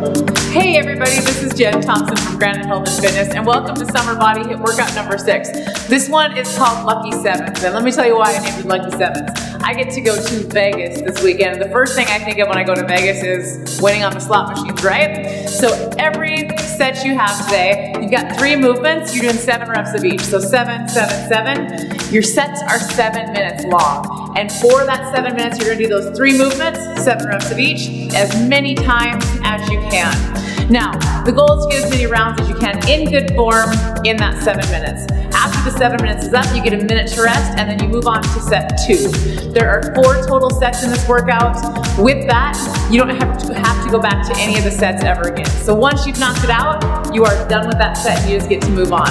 Hey everybody, this is Jen Thompson from Granite Health and Fitness and welcome to Summer Body HIIT workout number six. This one is called Lucky Sevens and let me tell you why I named it Lucky Sevens. I get to go to Vegas this weekend. The first thing I think of when I go to Vegas is winning on the slot machines, right? So every set you have today, you've got three movements, you're doing seven reps of each. So seven, seven, seven. Your sets are seven minutes long. And for that seven minutes, you're gonna do those three movements, seven reps of each, as many times as you can. Now, the goal is to get as many rounds as you can in good form in that seven minutes. After the seven minutes is up, you get a minute to rest and then you move on to set two. There are four total sets in this workout. With that, you don't have to, have to go back to any of the sets ever again. So once you've knocked it out, you are done with that set and you just get to move on.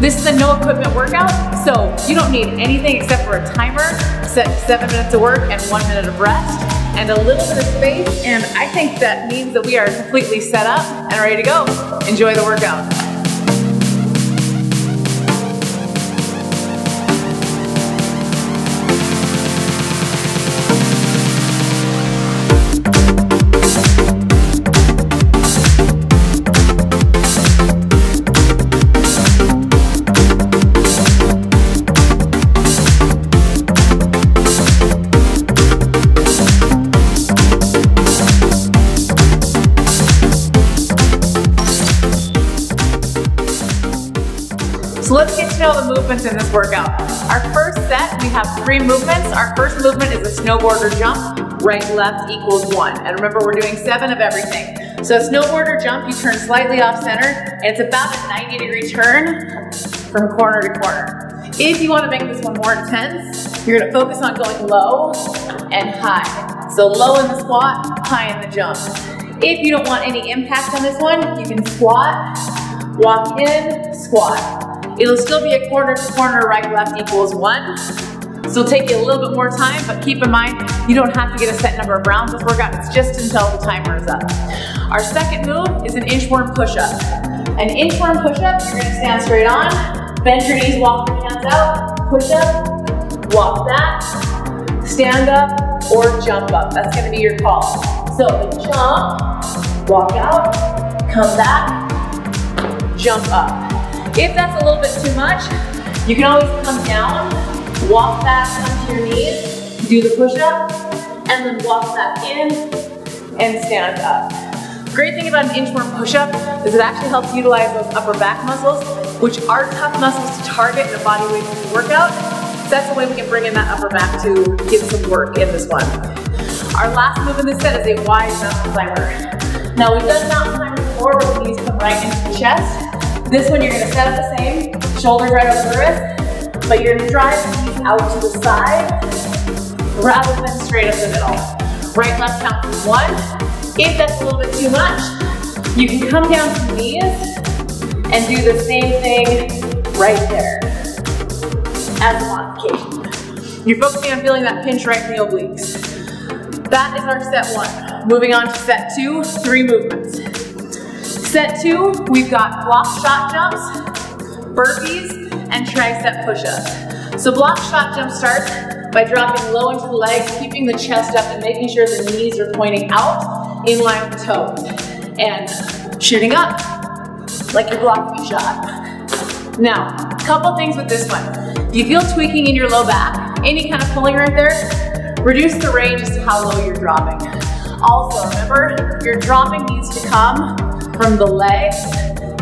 This is a no equipment workout, so you don't need anything except for a timer, set seven minutes of work and one minute of rest and a little bit of space. And I think that means that we are completely set up and ready to go. Enjoy the workout. Movements in this workout. Our first set, we have three movements. Our first movement is a snowboarder jump, right, left equals one. And remember, we're doing seven of everything. So a snowboarder jump, you turn slightly off center, and it's about a 90 degree turn from corner to corner. If you wanna make this one more intense, you're gonna focus on going low and high. So low in the squat, high in the jump. If you don't want any impact on this one, you can squat, walk in, squat. It'll still be a quarter to corner, right, left equals one. So it'll take you a little bit more time, but keep in mind, you don't have to get a set number of rounds this workout, it's just until the timer is up. Our second move is an inchworm push-up. An inchworm push-up, you're gonna stand straight on, bend your knees, walk your hands out, push up, walk back, stand up, or jump up. That's gonna be your call. So jump, walk out, come back, jump up. If that's a little bit too much, you can always come down, walk back onto your knees, do the push-up, and then walk back in and stand up. Great thing about an inchworm push-up is it actually helps utilize those upper back muscles, which are tough muscles to target in a body weight workout. So that's the way we can bring in that upper back to get some work in this one. Our last move in this set is a wide mountain climber. Now we've done mountain climbers before where the knees come right into the chest. This one you're gonna set up the same, shoulders right over the wrist, but you're gonna drive the knees out to the side rather than straight up the middle. Right, left count one. If that's a little bit too much, you can come down to knees and do the same thing right there as a modification. You're focusing on feeling that pinch right in the obliques. That is our set one. Moving on to set two, three movements. Set two, we've got block shot jumps, burpees, and tricep push-ups. So block shot jump starts by dropping low into the legs, keeping the chest up and making sure the knees are pointing out in line with the toes. And shooting up, like you're blocking a shot. Now, a couple things with this one. If you feel tweaking in your low back, any kind of pulling right there, reduce the range as to how low you're dropping. Also, remember, your dropping needs to come from the legs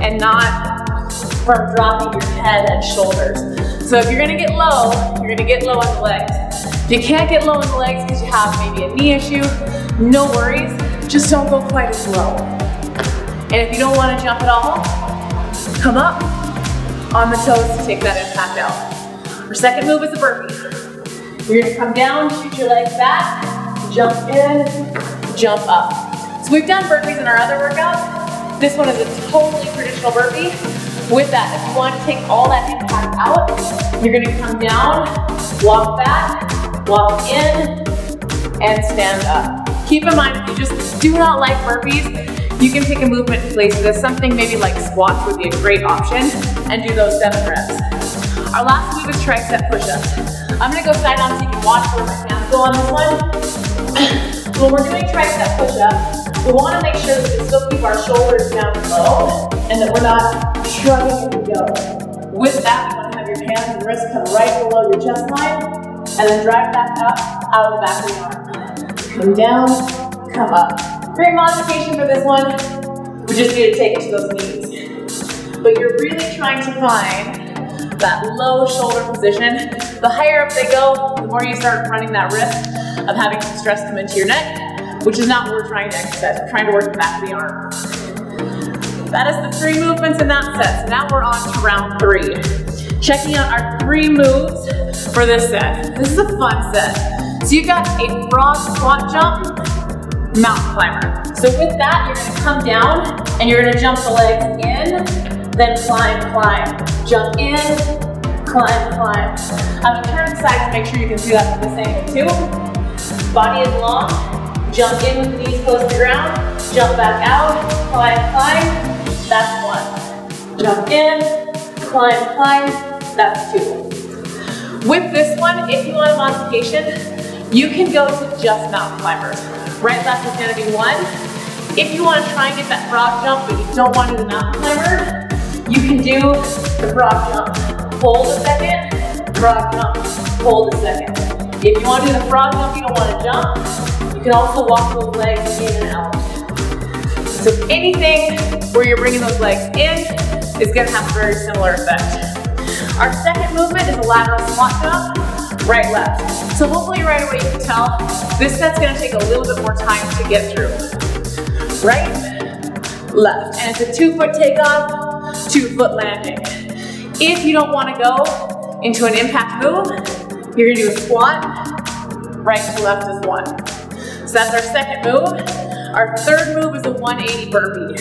and not from dropping your head and shoulders. So if you're gonna get low, you're gonna get low on the legs. If you can't get low on the legs because you have maybe a knee issue, no worries, just don't go quite as low. And if you don't wanna jump at all, come up on the toes to take that impact out. Our second move is a burpee. You're gonna come down, shoot your legs back, jump in, jump up. So we've done burpees in our other workout. This one is a totally traditional burpee. With that, if you want to take all that impact out, you're gonna come down, walk back, walk in, and stand up. Keep in mind, if you just do not like burpees, you can pick a movement in place. So something maybe like squats would be a great option and do those seven reps. Our last move is tricep push-ups. I'm gonna go side on so you can watch where my hands go on this one. when we're doing tricep push-ups, we want to make sure that we still keep our shoulders down low and that we're not shrugging we go. With that, you want to have your hands and wrists come right below your chest line and then drag back up out of the back of the arm. Come down, come up. Great modification for this one. We just need to take it to those knees. But you're really trying to find that low shoulder position. The higher up they go, the more you start running that risk of having some stress come into your neck, which is not what we're trying to exercise. We're trying to work the back of the arm. That is the three movements in that set. So now we're on to round three. Checking out our three moves for this set. This is a fun set. So you've got a frog squat jump, mountain climber. So with that, you're gonna come down and you're gonna jump the legs in, then climb, climb. Jump in, climb, climb. I'm gonna turn the side to make sure you can see that from this angle too. Body is long, jump in with knees close to the ground, jump back out, climb, climb, that's one. Jump in, climb, climb, that's two. With this one, if you want a modification, you can go to just mountain climbers. Right, left is gonna be one. If you wanna try and get that frog jump, but you don't wanna do the mountain climber, you can do the frog jump. Hold a second, frog jump, hold a second. If you wanna do the frog jump, you don't wanna jump, you can also walk those legs in and out. So anything where you're bringing those legs in is gonna have a very similar effect. Our second movement is a lateral squat jump, right, left. So hopefully right away you can tell, this set's gonna take a little bit more time to get through. Right, left. And it's a two foot takeoff, two foot landing. If you don't wanna go into an impact move, you're gonna do a squat, right to left is one. So that's our second move. Our third move is a 180 burpee.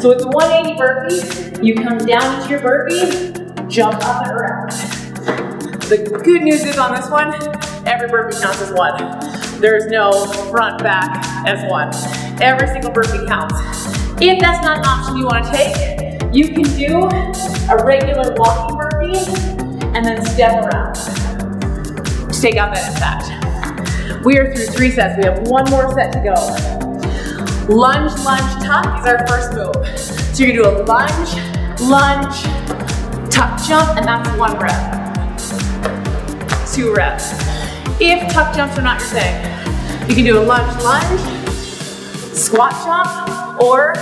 So with the 180 burpee, you come down into your burpee, jump up and around. The good news is on this one, every burpee counts as one. There's no front, back as one. Every single burpee counts. If that's not an option you wanna take, you can do a regular walking burpee and then step around. Take out that impact. We are through three sets. We have one more set to go. Lunge, lunge, tuck is our first move. So you're gonna do a lunge, lunge, tuck jump, and that's one rep. Two reps. If tuck jumps are not your thing, you can do a lunge, lunge, squat jump, or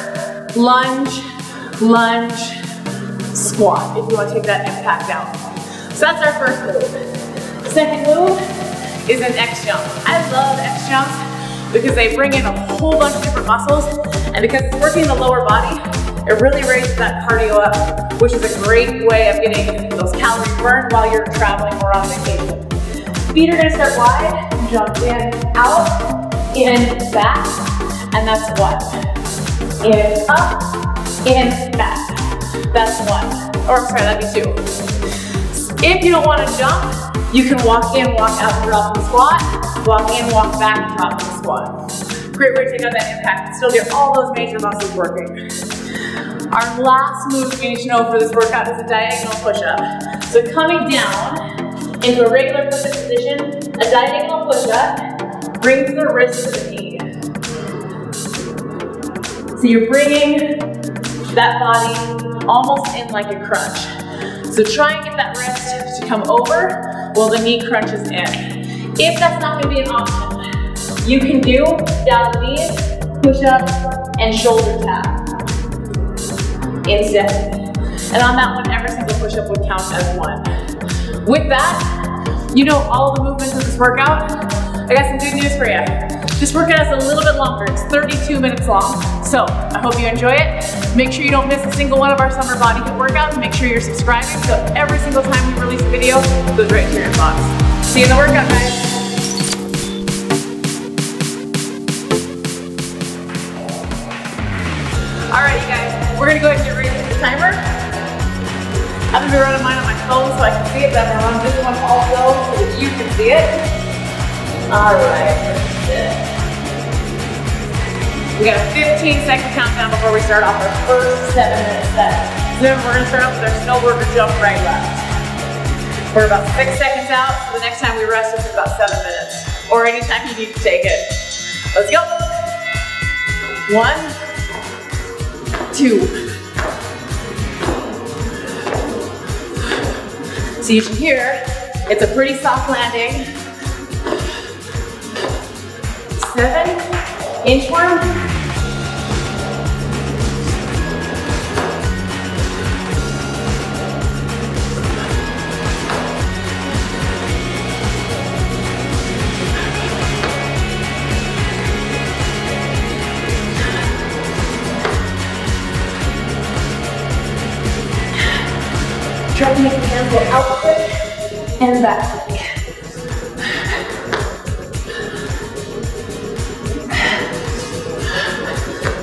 lunge, lunge, squat, if you want to take that impact out. So that's our first move. Is an X jump. I love X jumps because they bring in a whole bunch of different muscles, and because it's working the lower body, it really raises that cardio up, which is a great way of getting those calories burned while you're traveling or on vacation. Feet are gonna start wide, jump in, out, in, back, and that's one. In, up, in, back. That's one. Or sorry, that'd be two. If you don't wanna jump, you can walk in, walk out, drop the squat. Walk in, walk back, drop the squat. Great way to take out that impact still get all those major muscles working. Our last move we need to know for this workout is a diagonal push-up. So coming down into a regular push-up position, a diagonal push-up brings the wrist to the knee. So you're bringing that body almost in like a crunch. So try and get that wrist to come over while the knee crunches in. If that's not gonna be an option, you can do down knees, push-up, and shoulder tap instead. And on that one, every single push-up would count as one. With that, you know all the movements of this workout. I got some good news for you. This workout is a little bit longer. It's 32 minutes long. So I hope you enjoy it. Make sure you don't miss a single one of our summer body HIIT workouts. Make sure you're subscribing so every single time we release a video, it goes right to your inbox. See you in the workout, guys. All right, you guys, we're gonna go ahead and get ready for the timer. I'm gonna be running mine on my phone so I can see it, but I'm gonna run this one also so that you can see it. All right, We got a 15 second countdown before we start off our first seven minute set. Then we're gonna start off with our snowboarder jump right left. We're about six seconds out, so the next time we rest is about seven minutes. Or anytime you need to take it. Let's go. One, two. So you should hear, it's a pretty soft landing. Seven, inchworm, The hands go out quick and back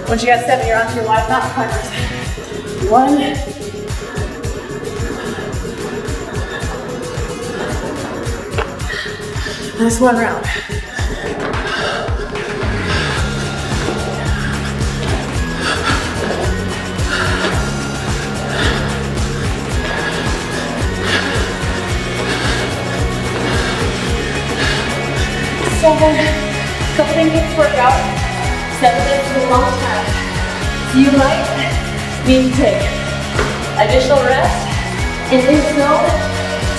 Once you got seven, you're onto your wide mountain climbers. One, Last one round. To work out. Seven minutes is a long time. You might need to take additional rest. And if so,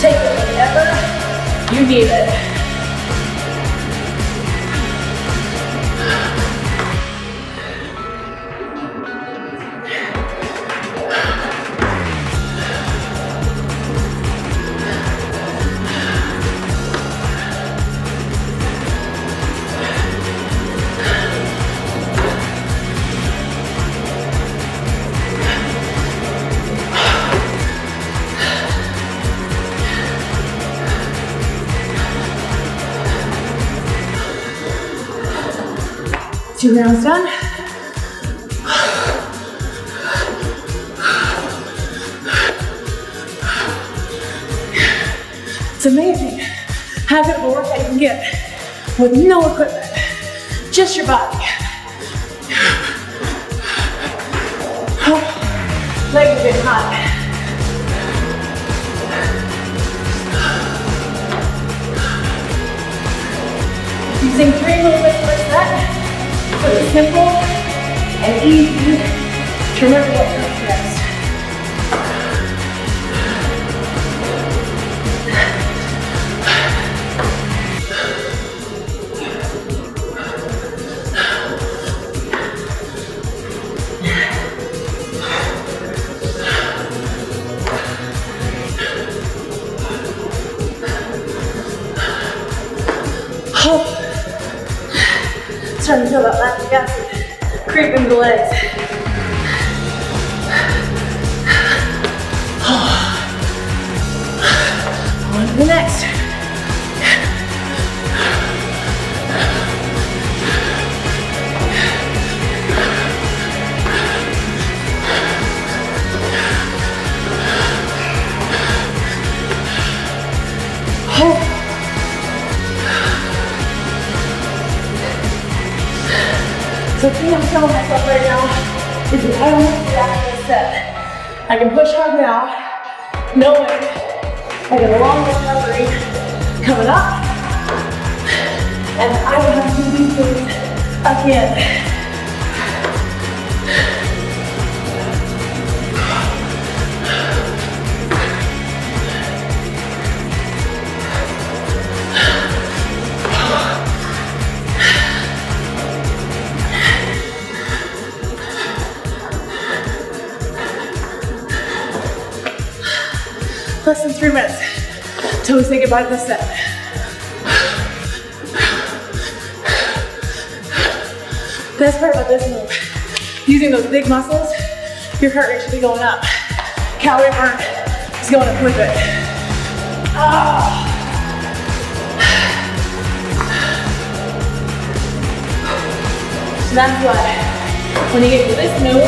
take it whenever you need it. Two rounds done. It's amazing how good of a workout you can get with no equipment, just your body. Oh, legs are getting hot. Simple and easy to remember acid creeping the legs. On to the next. Telling myself right now is that I don't have to react this set. I can push hard now, knowing I got a long recovery coming up, and I will have to do these things again. Less than three minutes till we say goodbye to the set. Best part about this move, using those big muscles, your heart rate should be going up. Calorie burn is going up with it. Ah. So that's why when you get to this move,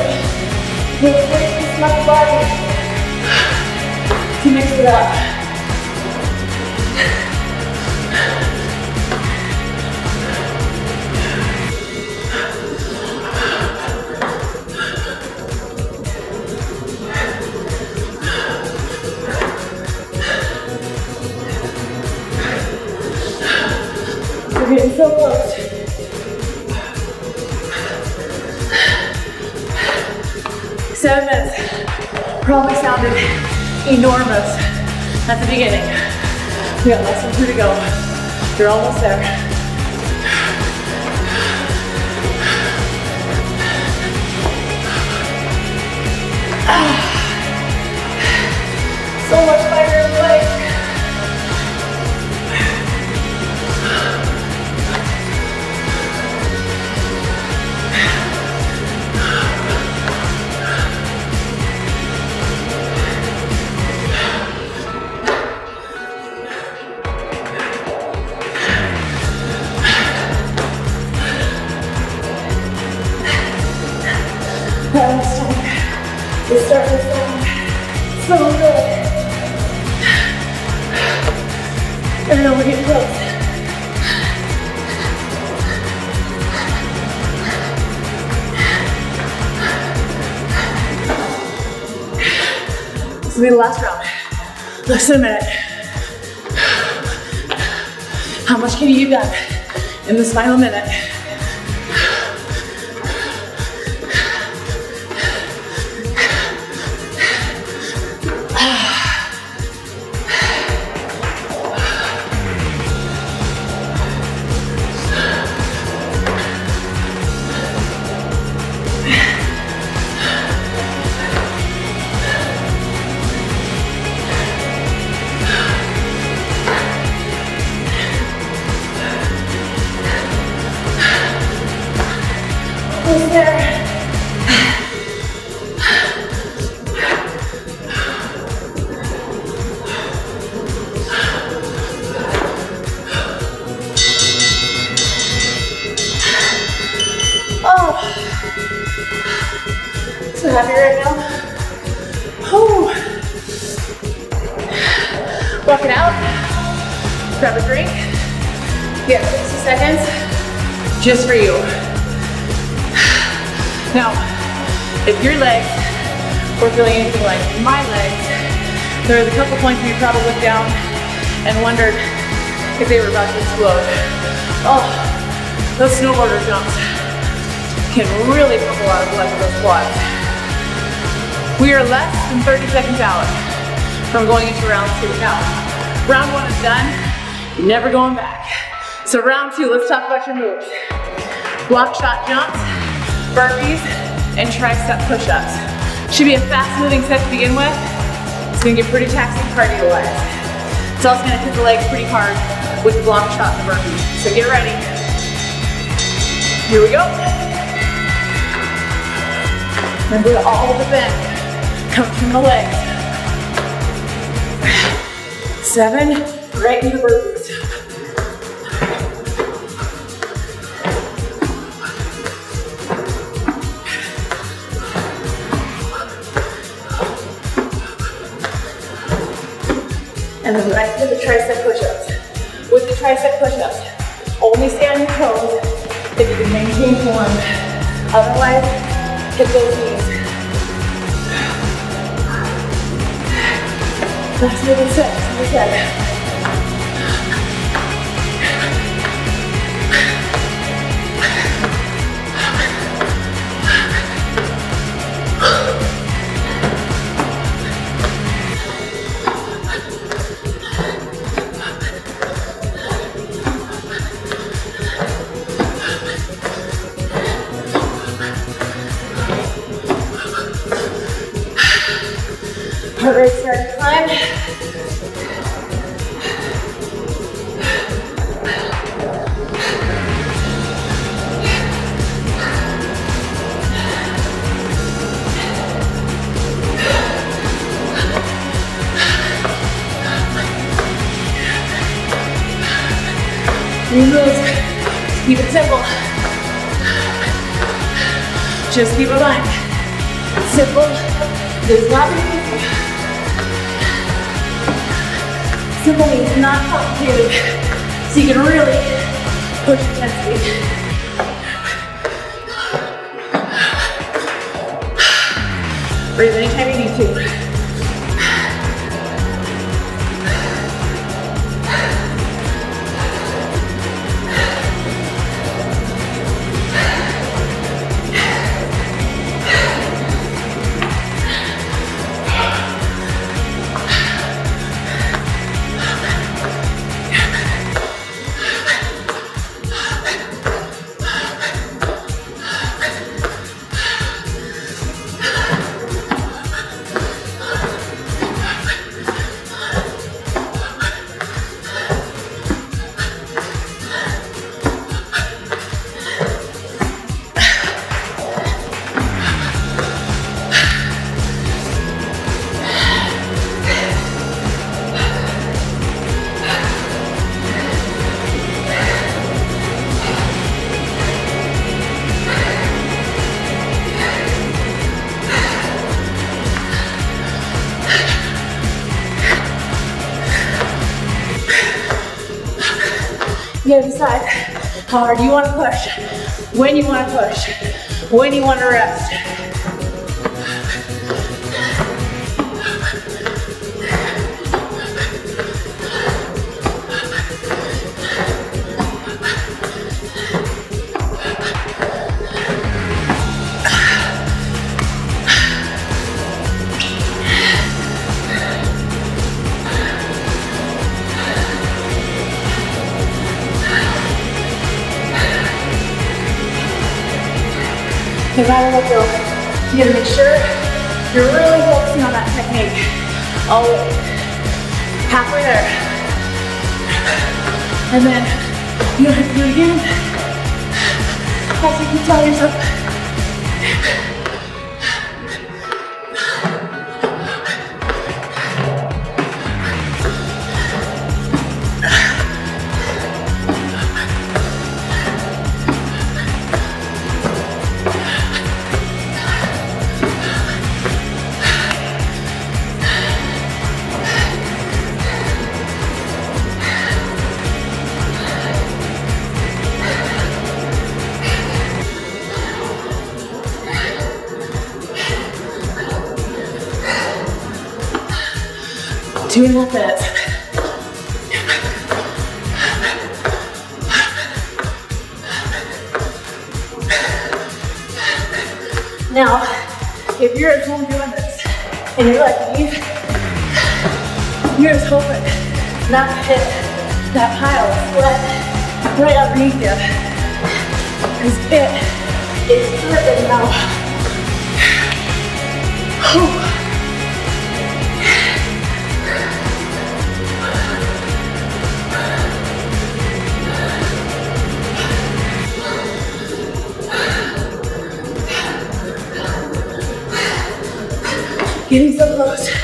you'll really this body to mix it up. We're getting so close. Seven minutes probably sounded enormous at the beginning. We got less than two to go. You're almost there. So much start this song. So good. I know we're getting close. This will be the last round. Less than a minute. How much can you get in this final minute? Walk it out. Grab a drink. Have 60 seconds just for you. Now, if your legs were feeling anything like my legs, there was a couple points where you probably looked down and wondered if they were about to explode. Oh, those snowboarder jumps can really pump a lot of blood to those quads. We are less than 30 seconds out from going into round two. Now, round one is done, never going back. So round two, let's talk about your moves. Block shot jumps, burpees, and tricep push-ups. Should be a fast-moving set to begin with. It's gonna get pretty taxing cardio-wise. It's also gonna hit the legs pretty hard with the block shot and the burpees. So get ready. Here we go. Remember all the bend comes from the legs. Seven, right the burpees. And then right to the tricep push-ups. With the tricep push-ups, only stay on your toes if you can maintain form. Otherwise, hit those knees. Last little set, like I said. Heart rate starting to climb. Three moves. Keep it simple. Just keep it mind. Simple does not mean Simple means not complicated. So you can really push intensity. Breathe anytime you need to. You wanna push, when you wanna push, when you wanna rest. No matter what though, you gotta make sure you're really focusing on that technique. Way. Halfway there. And then you don't have to do it again. As you keep telling yourself, two and a half minutes. Now, if you're at home doing this and you're like me, you're just hoping not to hit that pile of sweat right underneath you. Because it is dripping now. Whew. Getting so close.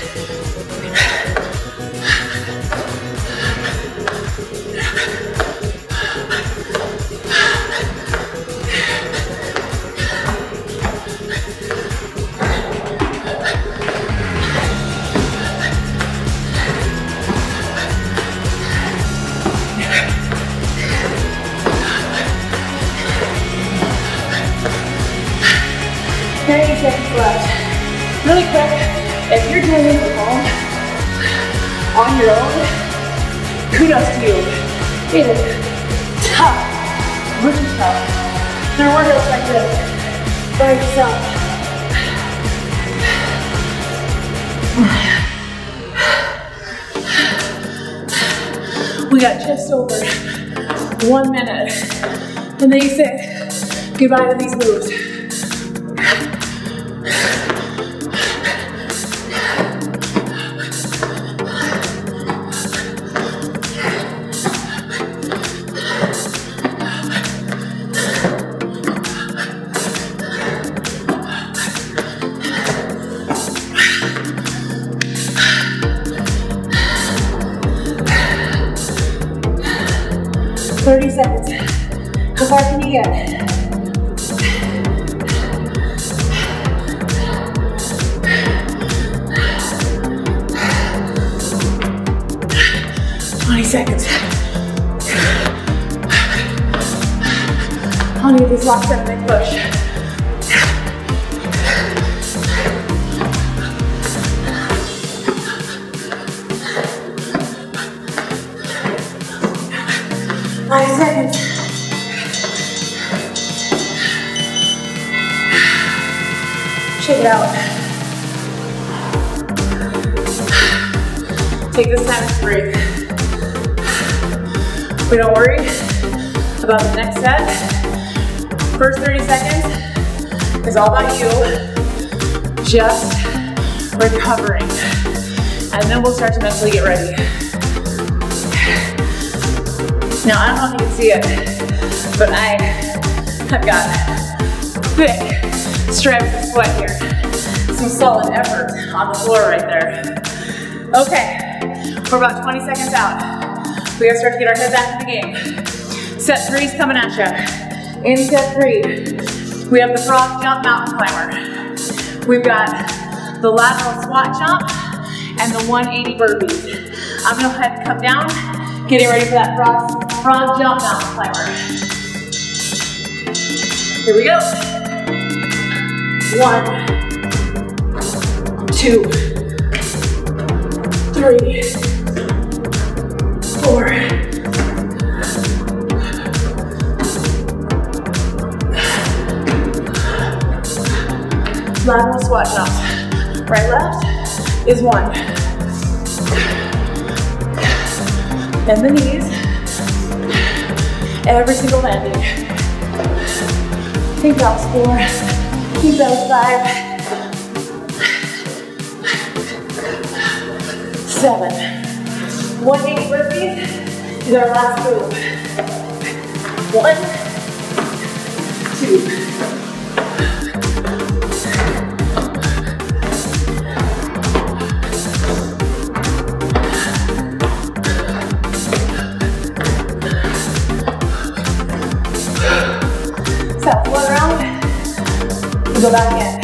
Kudos to you. It is tough, really tough. There are workouts like this by yourself. We got just over one minute. And then you say goodbye to these moves. Out. Take this time to breathe. We don't worry about the next set. First 30 seconds is all about you. Just recovering. And then we'll start to mentally get ready. Now, I don't know if you can see it, but I have got thick stripes of sweat here. Some solid effort on the floor right there. Okay, we're about 20 seconds out. We gotta start to get our head back in the game. Set three's coming at you. In set three, we have the frog jump mountain climber. We've got the lateral squat jump and the 180 burpees. I'm gonna and come down, getting ready for that frog Frog jump mountain climber. Here we go. One, two, three, four, lateral squat jumps. Right, left is one. Bend the knees. Every single landing. Think that four. Think that five. Seven. 180 burpees is our last move. One, two, Step one round. Go back in.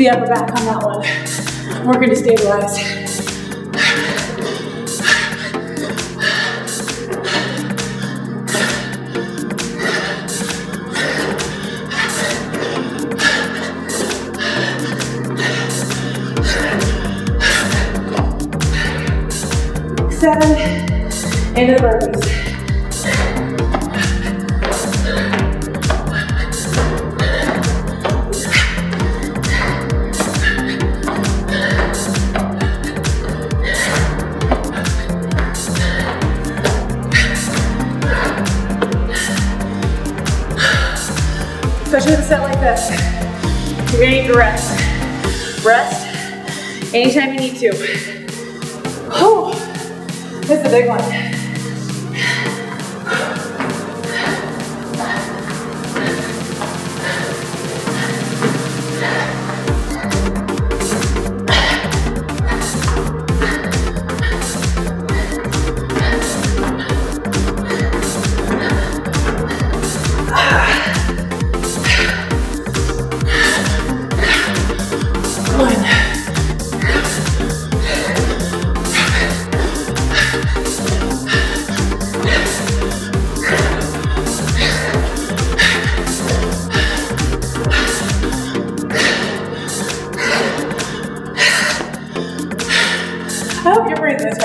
The upper back on that one. Working to stabilize. Seven, into the burpees. You. Oh, this is a big. One.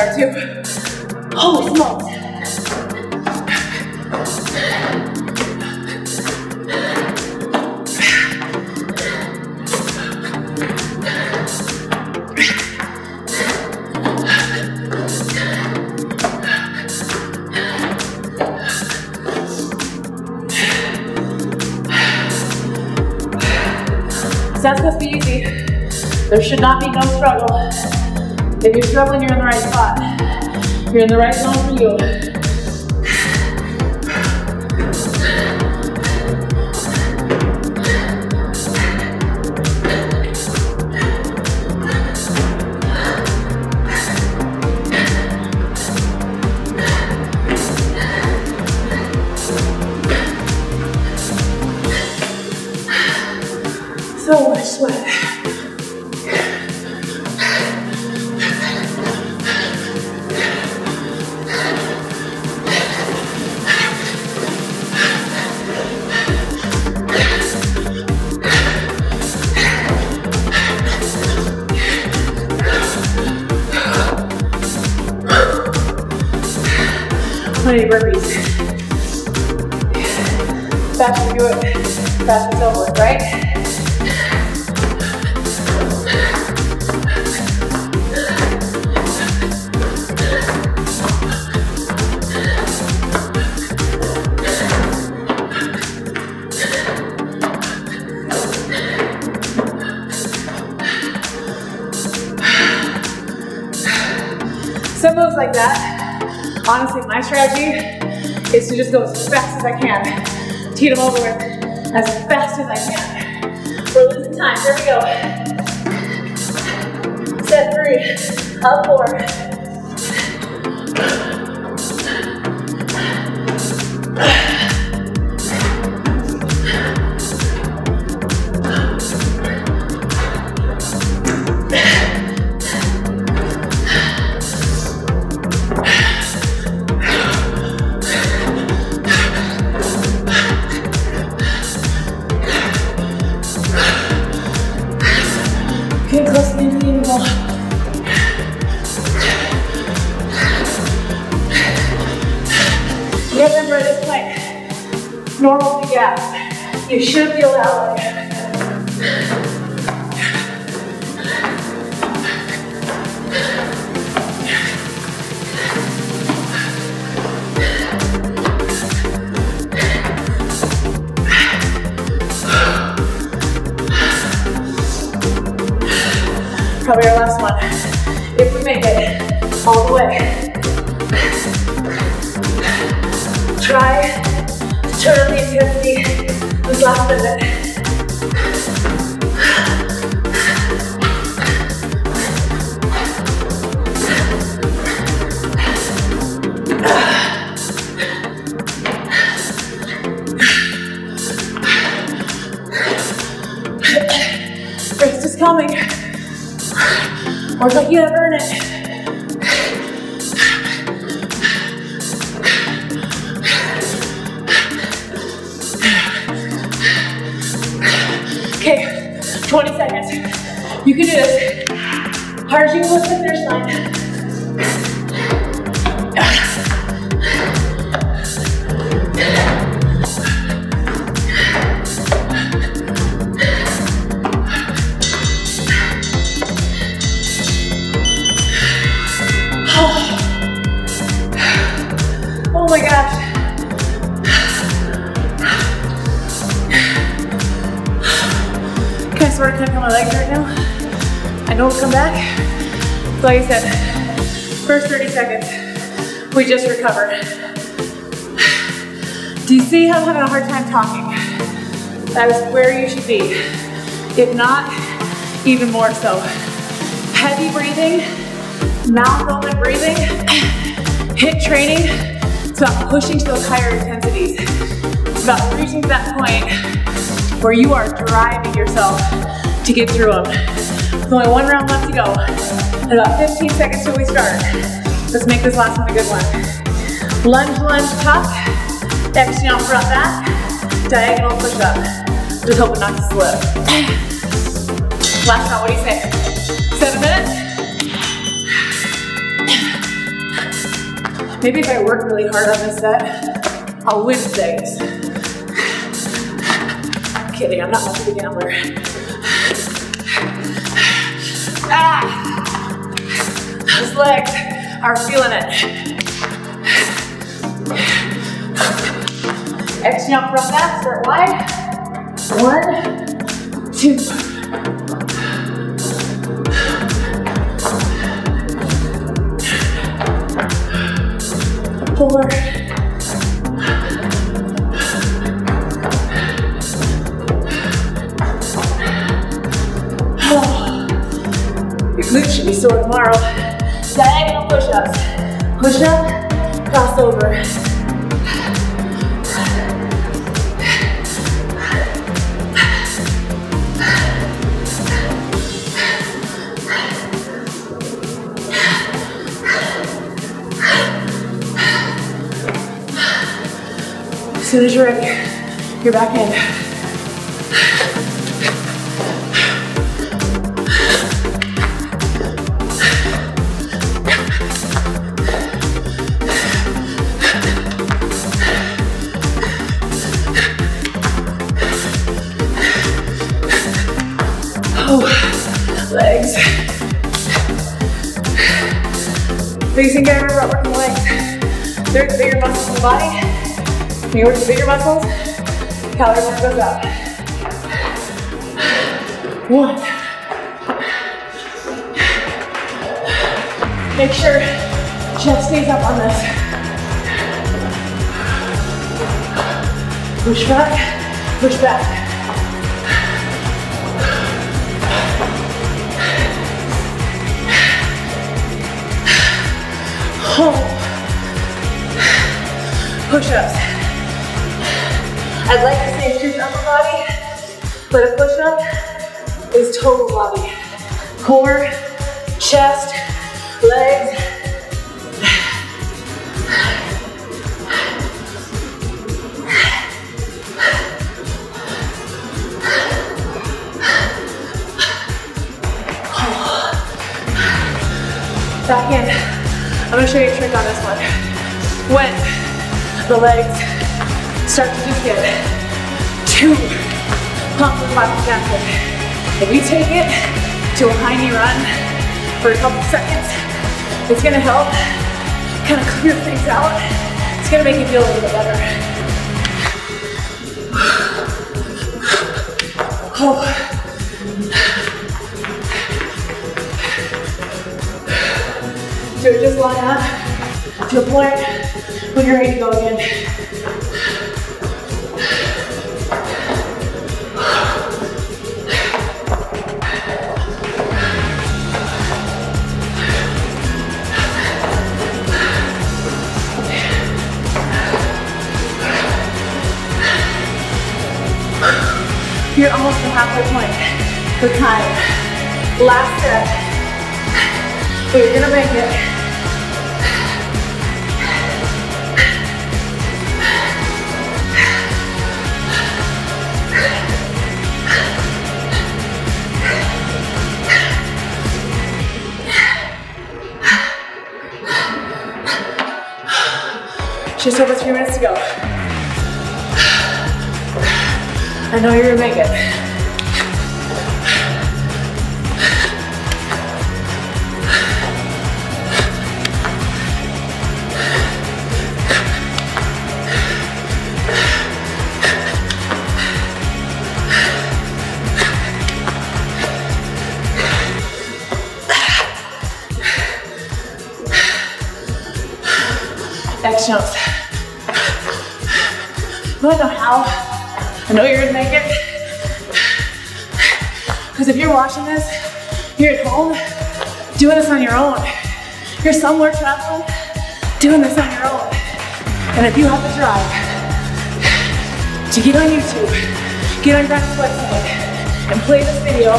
Hard too. Holy smokes. Not supposed to be easy. There should not be no struggle. If you're struggling, you're in the right spot. You're in the right zone for you. Twenty burpees. Faster we do it, faster it's over, right? Some moves like that, honestly, my strategy is to just go as fast as I can. Teed them over with as fast as I can. We're losing time. Here we go. Set three. Up four. You should feel that way. Probably our last one. If we make it all the way. Try to turn the intensity this last minute. Rest is coming. Work like you have earned it. Thank you. Recovered. Do you see how I'm having a hard time talking? That is where you should be. If not, even more so. Heavy breathing, mouth open breathing, HIIT training. It's about pushing to those higher intensities. It's about reaching to that point where you are driving yourself to get through them. There's only one round left to go. And about 15 seconds till we start. Let's make this last one a good one. Lunge, lunge, tuck. Exhale, front back. Diagonal push up. Just hoping not to slip. Last round, what do you say? Seven minutes? Maybe if I work really hard on this set, I'll win days. kidding, I'm not much of a gambler. Ah! Those legs are feeling it. Exhale from that, start wide. One, two. Four. glutes should be sore tomorrow. Diagonal push-ups. Push up, cross over. As soon as you're ready, you're back in. Thing I remember about working the legs. They're the bigger muscles in the body. You work the bigger muscles, calorie burn goes up. One. Make sure chest stays up on this. Push back, push back. Hold. Push-ups. I'd like to say just upper body, but a push-up is total body. Core, chest, legs. Show you trick on this one. When the legs start to just get too pumped with lactic acid. If you take it to a high knee run for a couple seconds, it's gonna help kind of clear things out. It's gonna make you feel a little bit better. Oh. So just line up to a point when you're ready to go again. You're almost at halfway point. Good time. Last step. You're gonna make it. Just over three minutes to go. I know you're gonna make it. Jumps. I know how. I know you're gonna make it. Because if you're watching this, you're at home doing this on your own. You're somewhere traveling, doing this on your own. And if you have the drive to get on YouTube, get on Granite's website, and play this video,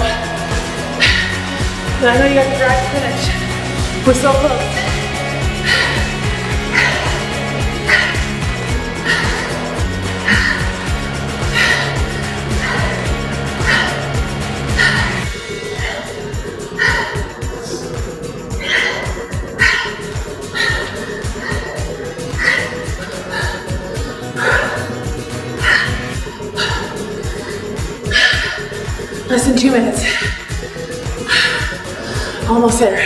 then I know you got the drive to finish. We're so close. There.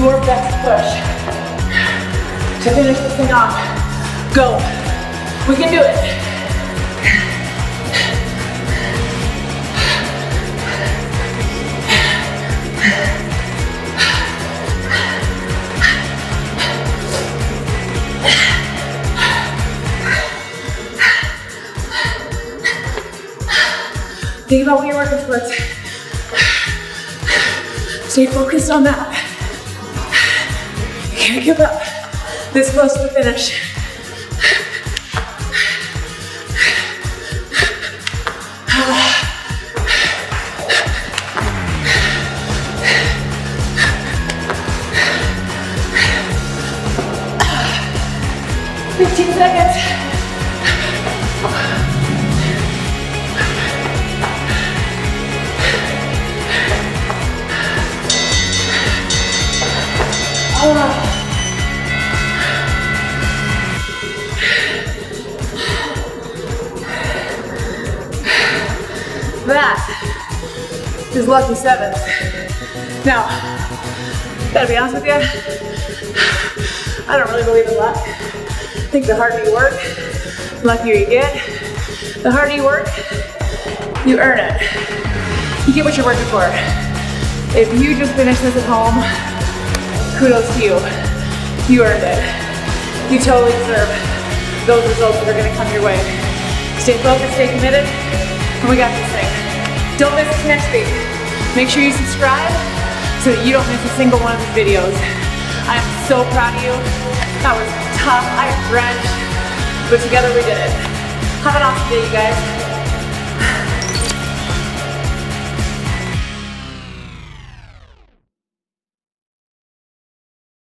Your best push to finish this thing off. Go. We can do it. Think about what you're working towards. Stay focused on that. Give up. This close to the finish. Fifteen seconds. Lucky seventh. Now, gotta be honest with you, I don't really believe in luck. I think the harder you work, the luckier you get. The harder you work, you earn it. You get what you're working for. If you just finished this at home, kudos to you. You earned it. You totally deserve those results that are gonna come your way. Stay focused, stay committed, and we got this thing. Don't miss us next week. Make sure you subscribe so that you don't miss a single one of these videos. I am so proud of you. That was tough, I drenched, but together we did it. Have an awesome day, you guys.